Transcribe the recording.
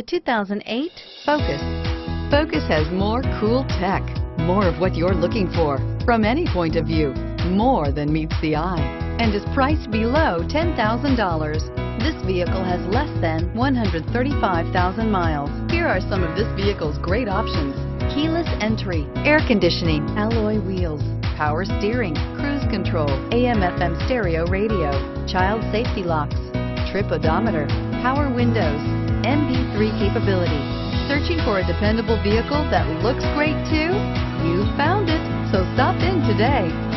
The 2008 Focus. Focus has more cool tech, more of what you're looking for from any point of view, more than meets the eye, and is priced below $10,000. This vehicle has less than 135,000 miles. Here are some of this vehicle's great options. Keyless entry, air conditioning, alloy wheels, power steering, cruise control, AM FM stereo radio, child safety locks, trip odometer, power windows, MP3 capability. Searching for a dependable vehicle that looks great too? You found it, so stop in today.